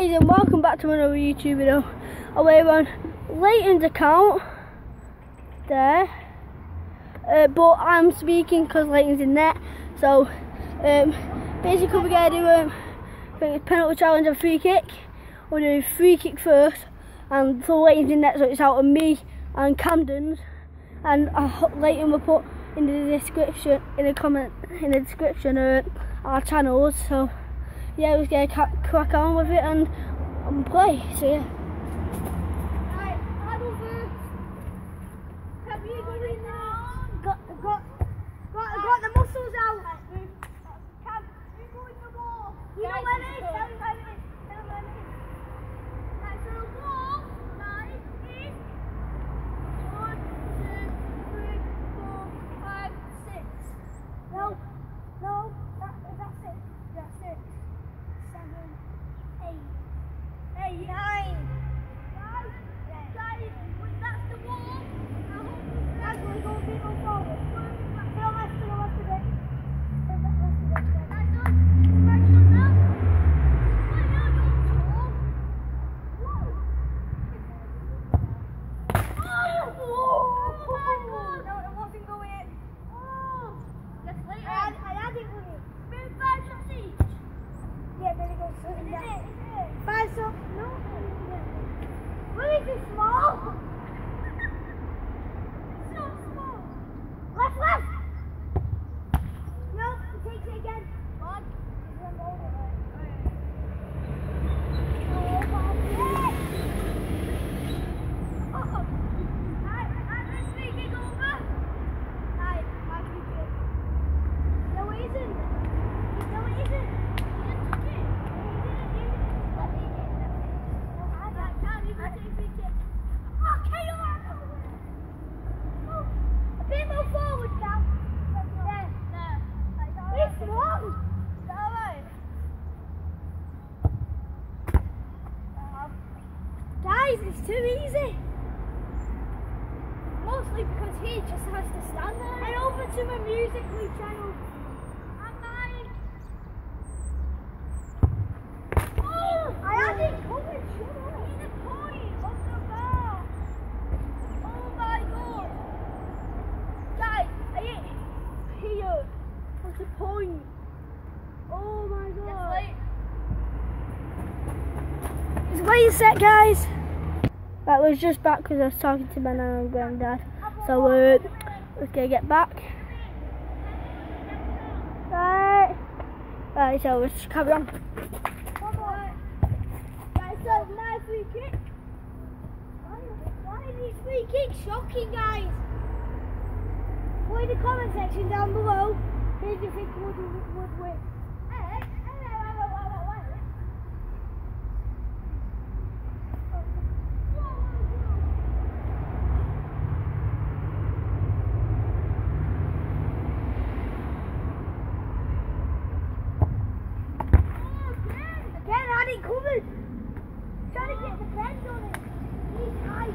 guys and welcome back to another YouTube video. Away on Leighton's account there. Uh, but I'm speaking because Leighton's in net. So um, basically we're going to do um, I think it's penalty challenge and free kick. We'll do free kick first and so Leighton's in net so it's out of me and Camden's and uh, Leighton will put in the description in the comment in the description uh, our channels so yeah, we're going to crack on with it and, and play. So yeah. Got, got, got, got the muscles out. Cam, you go in the ball. You know where it is? Tell him where it is. Tell him where it is. Right, so the ball, right, is one, two, three, four, five, six. No, no, that, is that six? That's six, seven, eight, eight, nine. Right? Guys, when that's the ball, guys, we're going to go forward. To the left, to the left a bit. To the left a bit. That's done. Right, so now. Why now you're tall? Whoa. Oh! Oh my god! No, it wasn't going in. Oh! Let's play it. I had, I had it with it. Maybe five shots each. Yeah, then it goes straight Is down. it? Is it? Five shots? No. Where is it small? so small. Left, left. No, it takes it again. One. A bit more forward, Cal. There. There. It's wrong. Guys, it's too easy. Mostly because he just has to stand there. And over to my musically channel. And mine. Oh, I had it covered. Shut up. In the point of. Oh my god. Guys, I hit here. What's the point? Oh my god. It's way set, guys. Right, we're just back because I was talking to my nan and granddad. So uh, let's go get back. Right. Right, so let's carry on. Why, are these free shocking, guys? Put in the comment section down below who do you think would, would win. Again, had it covered. Trying to get the bend on it. He's high.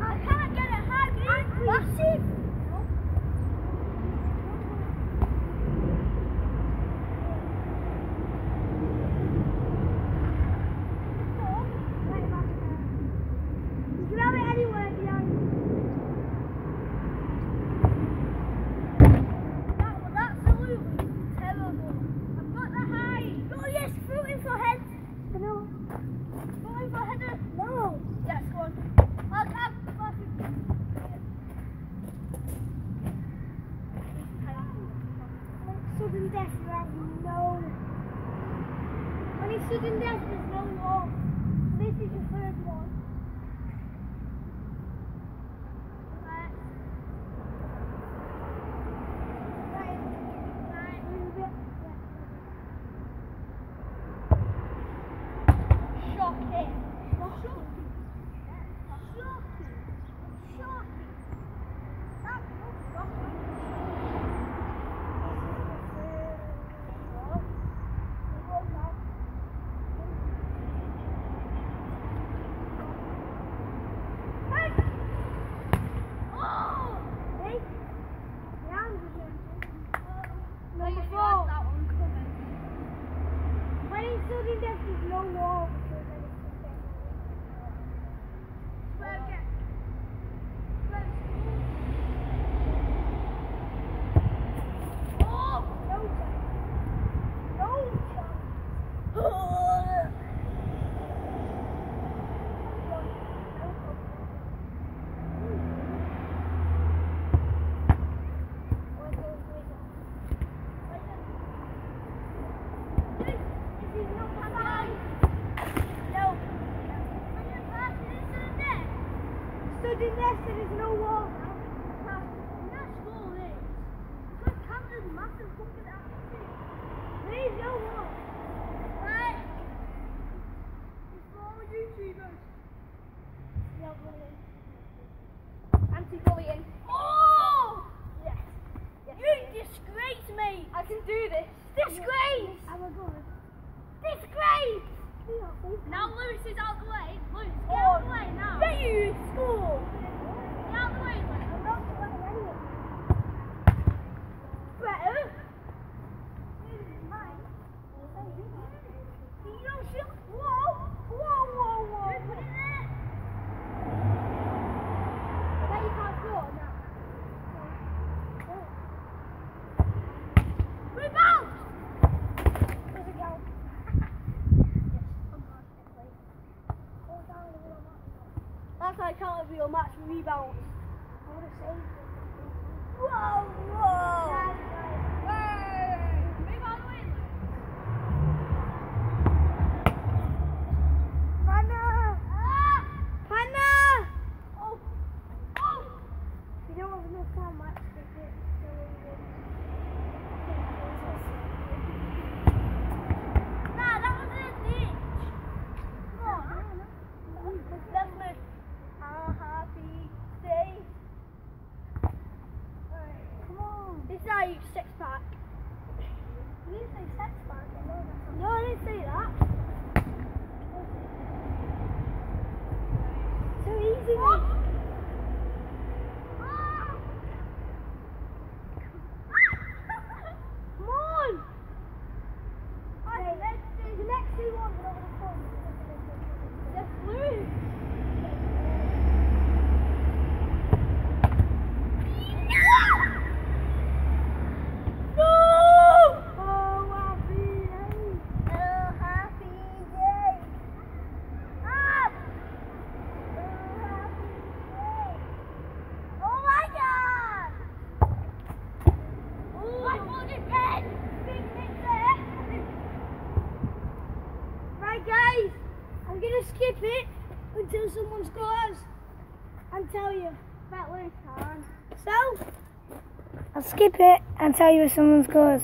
I can't get it high, but it's massive. You can have it anywhere, behind. That was absolutely terrible. I've got the high. Oh yes, fruiting for head. No. Fruiting for header. No. Yes, go on. I'll have Sudden death, you have no. When it's sudden death, there's no law. This is the third one. rebound. What a save. Park. You say Sex Park, I know that's No, I didn't say that. So easy. skip it until someone scores and tell you. That was hard. So? I'll skip it and tell you if someone scores.